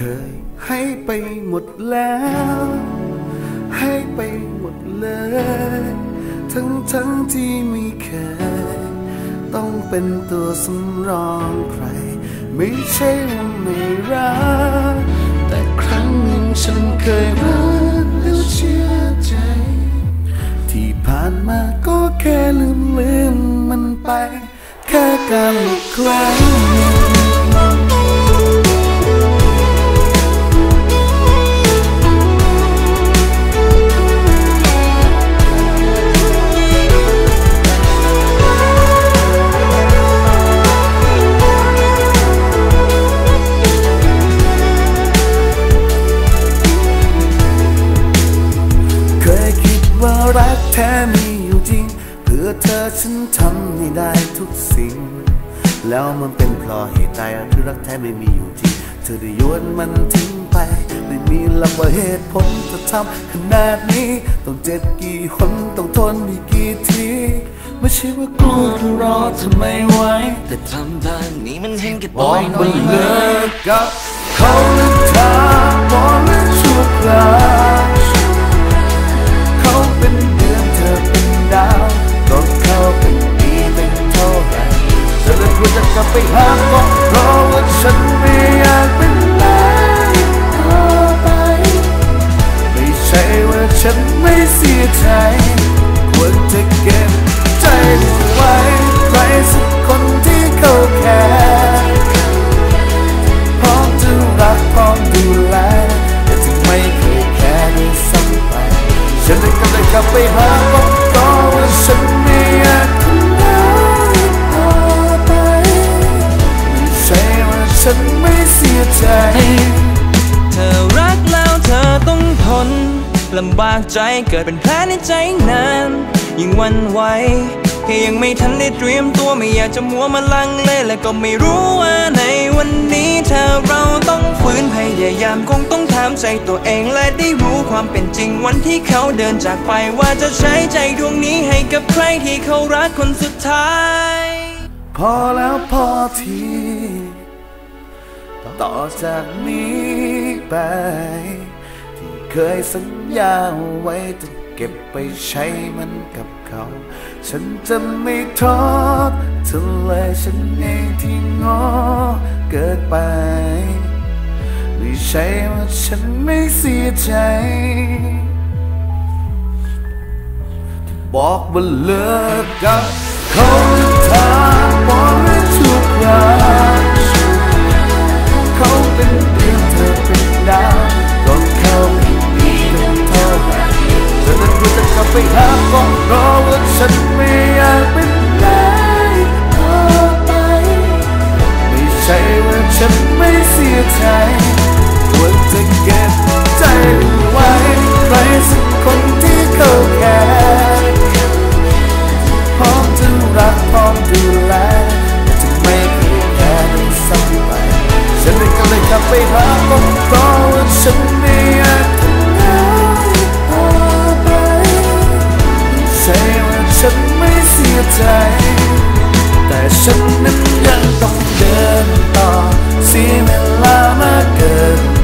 คยให้ไปหมดแล้ว ให้ไปหมดเลย ทั้งทั้งที่ไม่เคย ต้องเป็นตัวสำรองใคร ไม่ใช่ว่าไม่รัก แต่ครั้งหนึ่งฉันเคยรักแล้วเชื่อใจ ที่ผ่านมาก็แค่ลืมลืมมันไป แค่การอีกครั้งหนึ่ง ฉันทำให้ได้ทุกสิ่ง แล้วมันเป็นเพราะเหตุใดที่รักแท้ไม่มีอยู่จริง เธอได้โยนมันทิ้งไป ไม่มีหลักว่าเหตุผลจะทำขนาดนี้ ต้องเจ็บกี่หนต้องทนอีกกี่ที ไม่ใช่ว่ากลัวรอเธอไม่ไหวแต่ทำแบบนี้มันเห็นแก่ตัวหน่อยเลิกกับเขาและเธอ จะไปหาก็เพราะว่าฉันไม่อยากเป็นแล้วต่อไป ไม่ใช่ว่าฉันไม่เสียใจ ควรจะเก็บใจไว้ใครสักคนที่เขาแค่พร้อมจะรักพร้อมดูแลแต่ที่ไม่เคยแค่ด้วยซ้ำไป ฉันเลยก็เลยกลับไปหา เสียใจ เธอรักแล้วเธอต้องทนลำบากใจเกิดเป็นแผลในใจนาน ยิ่งวันไหวแค่ยังไม่ทันได้เตรียมตัวไม่อยากจะมัวมาลังเลและก็ไม่รู้ว่าในวันนี้เธอเราต้องฝืนพยายามคงต้องถามใจตัวเองและได้รู้ความเป็นจริงวันที่เขาเดินจากไปว่าจะใช้ใจดวงนี้ให้กับใครที่เขารักคนสุดท้าย พอแล้วพอที ต่อจากนี้ไป ที่เคยสัญญาไว้จะเก็บไปใช้มันกับเขา ฉันจะไม่ทอดเธอเลยฉันเองที่งอเกิดไป ไม่ใช่ว่าฉันไม่เสียใจบอกว่าเลิกกับเขาทางบอกให้ทุกครั้ง ไปหาก็เพราะว่าฉันไม่อยากเป็นไรต่อไป ไม่ใช่ว่าฉันไม่เสียใจ ฉันไม่เสียใจ แต่ฉันนั้นยังต้องเดินต่อเสียเวลามากเกิน